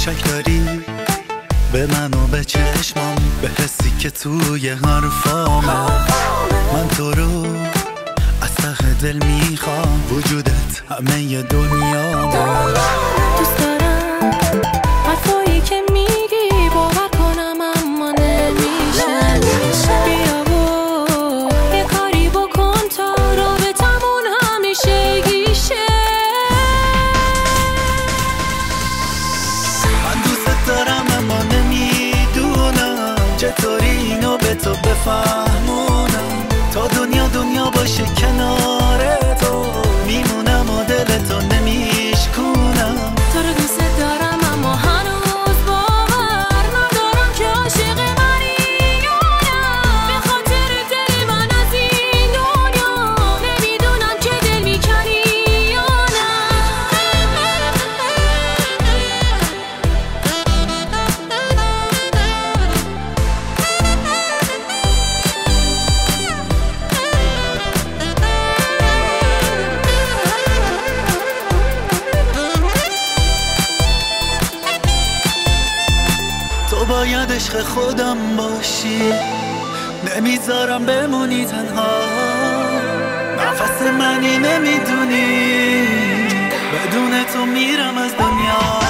شک داری؟ به من و به چشمام به حسی که توی حرفامه من تو رو از ته دل می‌خوام. وجودت همه دنیا تو بفهمونم تا دنیا دنیا باشه باید عشق خودم باشی. نمی‌ذارم بمونی تنها. نفس منی نمی‌دونی. بدون تو میرم از دنیا.